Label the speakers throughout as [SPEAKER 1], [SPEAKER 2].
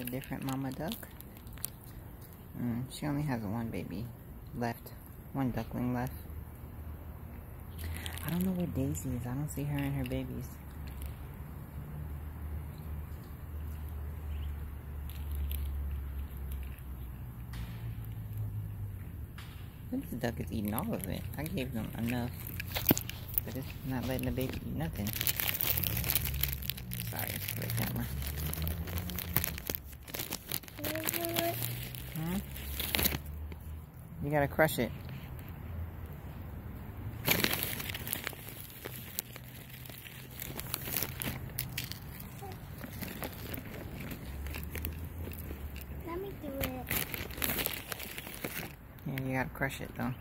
[SPEAKER 1] a different mama duck. Mm, she only has one baby left. One duckling left. I don't know where Daisy is. I don't see her and her babies. This duck is eating all of it. I gave them enough. But it's not letting the baby eat nothing. Sorry for the camera. You gotta crush it.
[SPEAKER 2] Let me do it.
[SPEAKER 1] Yeah, you gotta crush it though.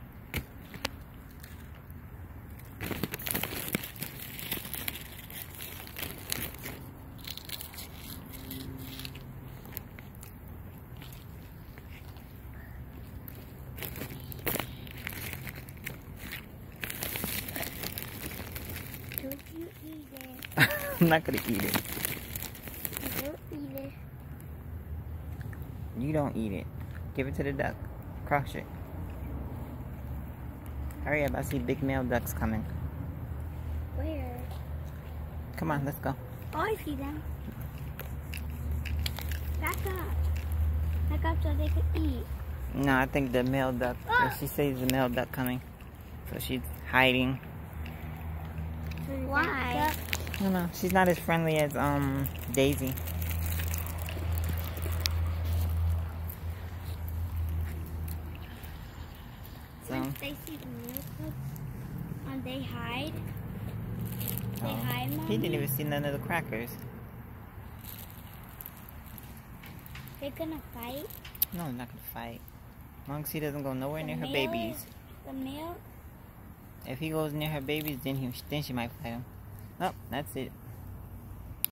[SPEAKER 2] Don't you eat it.
[SPEAKER 1] I'm not gonna eat it.
[SPEAKER 2] Don't eat it.
[SPEAKER 1] You don't eat it. Give it to the duck. Crush it. Hurry up, I see big male ducks coming.
[SPEAKER 2] Where?
[SPEAKER 1] Come on, let's go.
[SPEAKER 2] Oh, I see them. Back up. Back up so they can eat.
[SPEAKER 1] No, I think the male duck,
[SPEAKER 2] Ah!
[SPEAKER 1] she sees the male duck coming. So she's hiding.
[SPEAKER 2] Why?
[SPEAKER 1] I don't know. She's not as friendly as um Daisy. So,
[SPEAKER 2] Once they see the miracles, and they hide. They
[SPEAKER 1] oh,
[SPEAKER 2] hide,
[SPEAKER 1] he didn't even see none of the crackers.
[SPEAKER 2] They're gonna fight.
[SPEAKER 1] No, they're not gonna fight. As long as he doesn't go nowhere
[SPEAKER 2] The
[SPEAKER 1] near her babies.
[SPEAKER 2] The male
[SPEAKER 1] If he goes near her babies, then he then she might fight him. Oh, that's it.